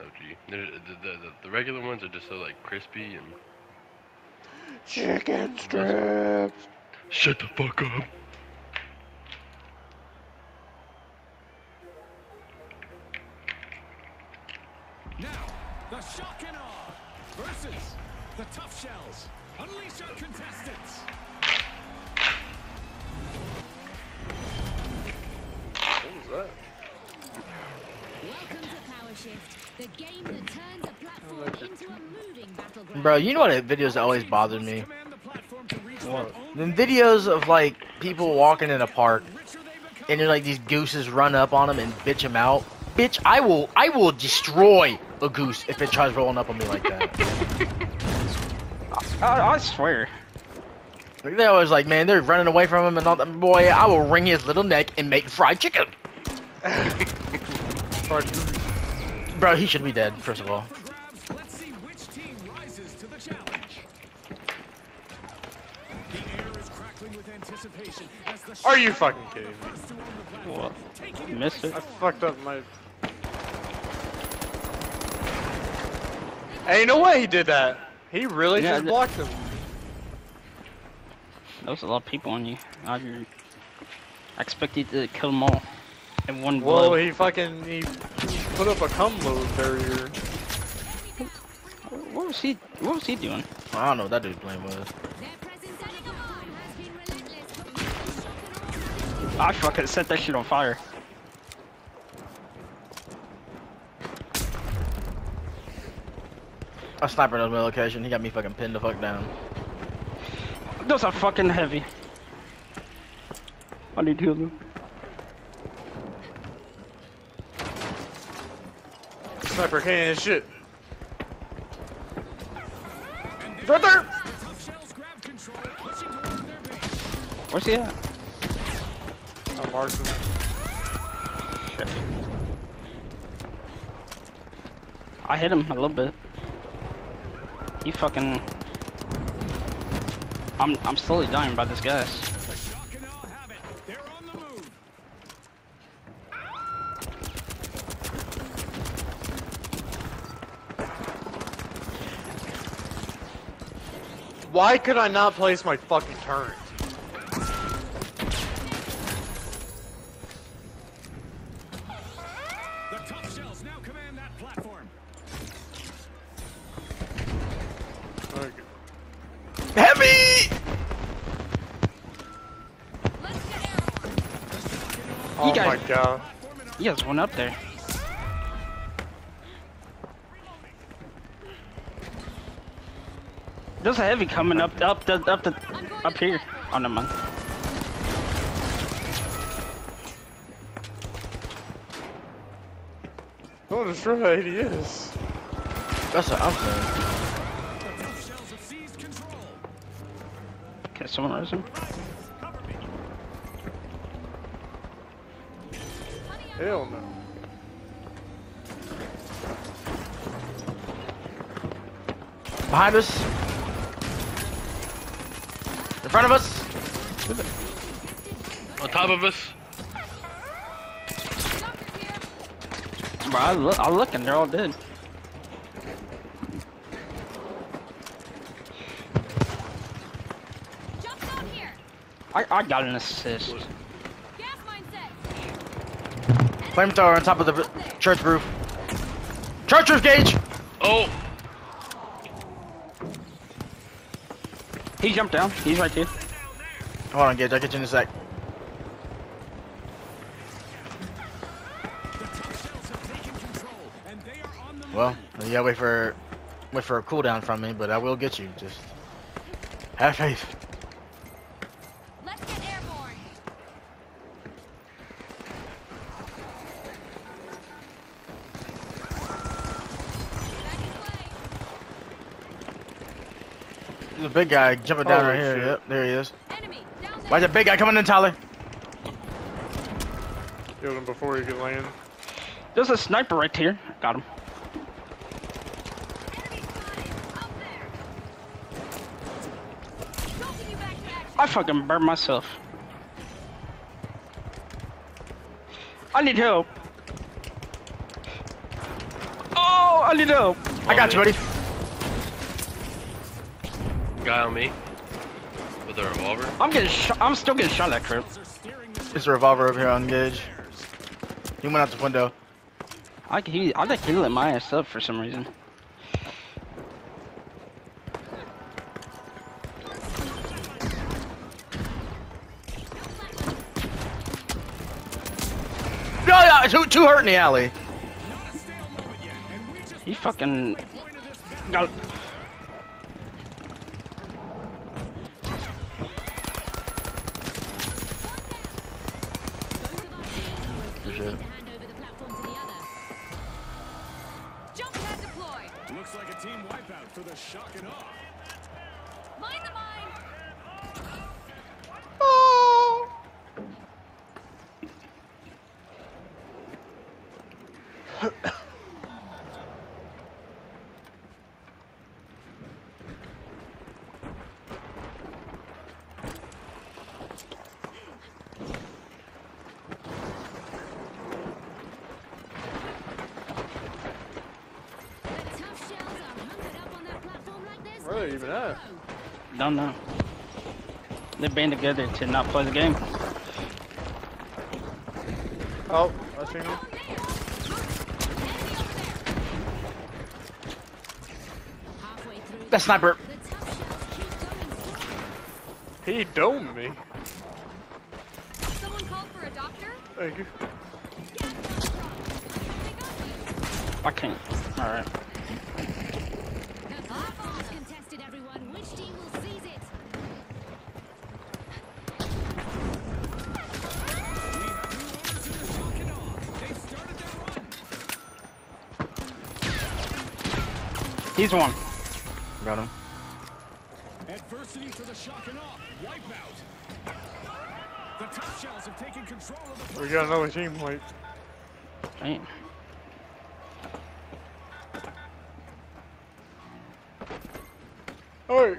OG. They're- The, the, the, the regular ones are just so like crispy and. Chicken strips. Shut the fuck up. Now, the shock and awe versus the tough shells. Unleash your contestants. What was that? Welcome to Power Shift, the game that turns a platform into a moving battleground. Bro, you know what videos that always bothered me? Command the platform to reach What? their own Them videos of like people walking in a park richer they become. and then like these gooses run up on them and bitch them out. Bitch, I will, I will destroy a goose if it tries rolling up on me like that. I, I swear. They're always like, man, they're running away from him and all that. Boy, I will wring his little neck and make fried chicken. Bro, he should be dead, first of all. For grabs, let's see which team rises to the challenge. The air is crackling with anticipation as the Are you fucking kidding me? first to own the platform, What? missed it. I fucked up my. Hey, no way he did that. He really Yeah, just th- blocked him. There was a lot of people on you. I, I expected to kill them all in one Well, blow. he fucking he put up a cum load barrier. What was he? What was he doing? I don't know what that dude's playing with. Their presence at the farm has been relentless, but with the shock and awe I fucking set that shit on fire. A sniper knows my location. He got me fucking pinned the fuck down. Those are fucking heavy. I need to heal them. Sniper can't hit shit. Right there. tough shells grab control, pushing towards their base. Where's he at? I marked him. Shit. I hit him a little bit. He fucking. I'm I'm slowly dying by this gas. The shock and awe have it. They're on the move. Why could I not place my fucking turret? The tough shells now command that platform. Okay. Heavy! Let's get. Oh guys- my god. He has one up there. There's a heavy coming up, up, the, up, the, up here. Oh, never mind. Oh, destroy he is. That's what I'm saying. The tough shells have seized control. Can someone raise him? Hell no. Behind us. In front of us. On top of us. Bro, I look, I look and they're all dead. Jump down here. I, I got an assist. Gas mine. Flamethrower on top of the church roof. Church roof Gage! Oh! He jumped down. He's right here. Hold on, Gage. I'll get you in a sec. Well, you gotta wait for wait for a cooldown from me, but I will get you. Just have faith. Let's get airborne. Back in play. There's a big guy jumping down Holy right here. Yep, there he is. Enemy down there. Why's that big guy coming in, Tyler? Killed him before he could land. There's a sniper right here. Got him. Enemy spotted. Up there. Jolting you back to action. I fucking burned myself. I need help. Oh, I need help. I got you, buddy. Guy on me. With a revolver. I'm getting shot. I'm still getting shot at crib. Are There's a revolver over here on Gage. He went out the window. I he I think he lit my ass up for some reason. No, no, two, two hurt in the alley. not a stale wipeout for the shock and. Mind the mine. The tough shells are hunkered up on that platform like there's Where are they even at? Don't know. They band together to not play the game. Oh, I see him. halfway through. That sniper. The tough shells keep going strong. He domed me. Someone called for a doctor? Thank you. I can't. All He's one. Got him. Adversity for the shock and awe. Wipeout. The tough shells have taken control of the We got another team. Like, Damn. hey,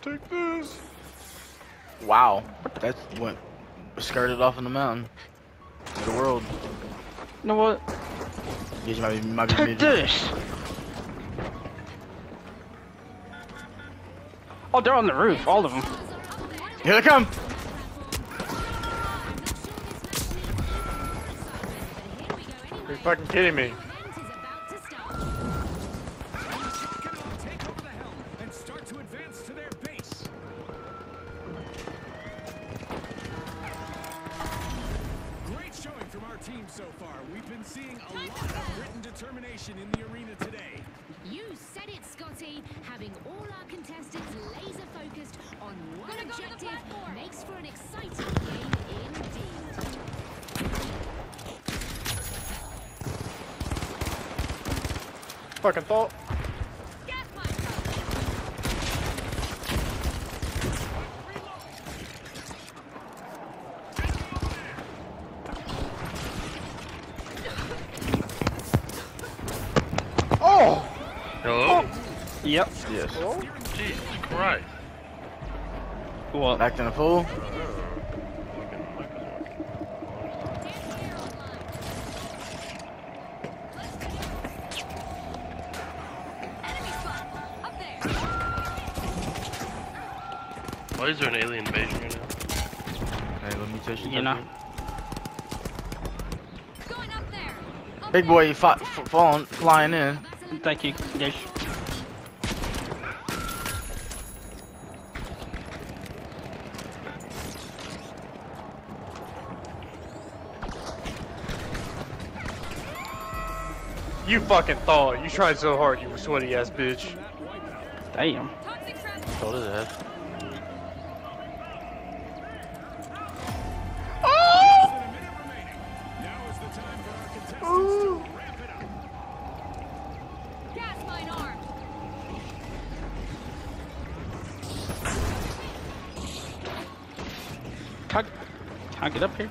take this. Wow. That went skirted off in the mountain. The world. You know what? Gage might be, might be Take mid. this. Oh, they're on the roof, all of them. Here they come. Are you fucking kidding me? Seeing a lot of grit and determination in the arena today. You said it, Scotty. Having all our contestants laser focused on one objective makes for an exciting game indeed. Fucking thought. Gas mine Oh! Hello? Yep. Yes. Oh? Jesus Christ. What? Acting a fool. Enemy spot. Up there. Why is there an alien invasion right now? Hey, let me touch You know. Going up there. Up Big there. boy fa- f- falling, flying in. Thank you, Dish. You fucking thought. You tried so hard, you were sweaty ass bitch. Damn. Toxic trap. Told his ass. Less than a minute remaining. Now is the time for our contestants to wrap it up. Gas mine armed. Can I, can I get up here?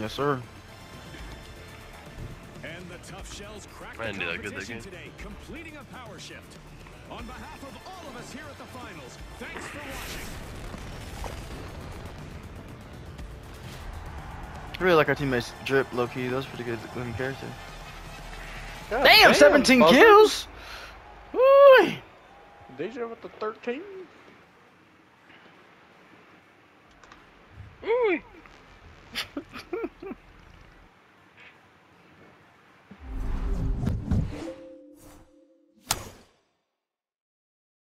Yes, sir. And the tough shells crack I the didn't do that good that competition today, completing a power shift. On behalf of all of us here at the finals, thanks for watching. I really like our teammates drip low key. That was pretty good looking character. God Damn, 17 Buzzard. kills. Woo! Deja with the 13. Ooh.